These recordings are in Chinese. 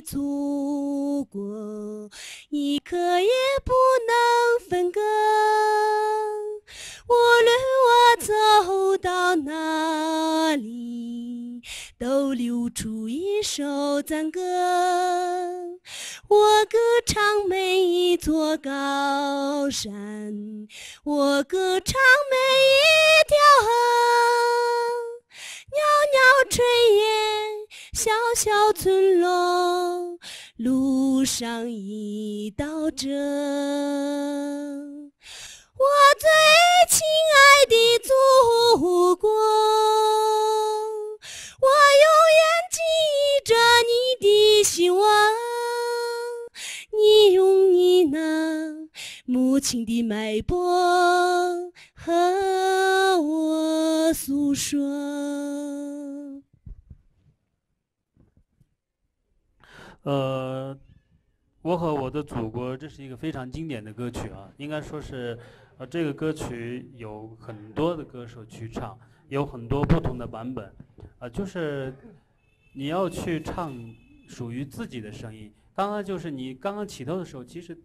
祖国，一刻也不能分割。无论我走到哪里，都流出一首赞歌。我歌唱每一座高山，我歌唱每一条河。袅袅炊烟，小小村落，路上一道辙。我最亲爱的祖国，我永远记着你的希望。你用你那母亲的脉搏和我诉说。呃，我和我的祖国，这是一个非常经典的歌曲啊，应该说是，呃，这个歌曲有很多的歌手去唱，有很多不同的版本，啊，就是你要去唱属于自己的声音。刚刚就是你刚刚起头的时候，其实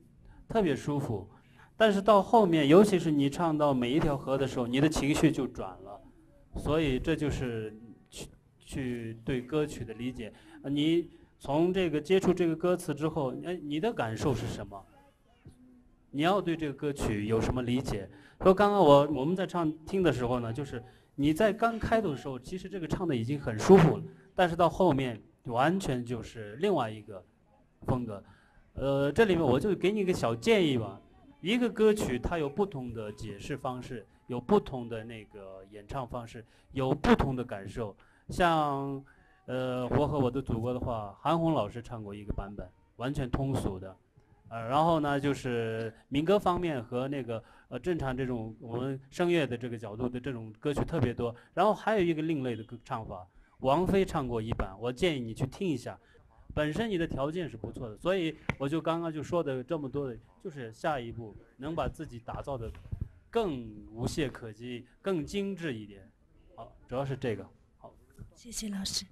特别舒服，但是到后面，尤其是你唱到每一条河的时候，你的情绪就转了，所以这就是去去对歌曲的理解，啊，你。从这个接触这个歌词之后，哎，你的感受是什么？你要对这个歌曲有什么理解？说刚刚我我们在唱听的时候呢，就是你在刚开头的时候，其实这个唱的已经很舒服了，但是到后面完全就是另外一个风格。呃，这里面我就给你一个小建议吧，一个歌曲它有不同的解释方式，有不同的那个演唱方式，有不同的感受，像。呃，我和我的祖国的话，韩红老师唱过一个版本，完全通俗的，呃，然后呢，就是民歌方面和那个呃正常这种我们声乐的这个角度的这种歌曲特别多，然后还有一个另类的唱法，王菲唱过一版，我建议你去听一下，本身你的条件是不错的，所以我就刚刚就说的这么多的，就是下一步能把自己打造的更无懈可击、更精致一点，好，主要是这个，好，谢谢老师。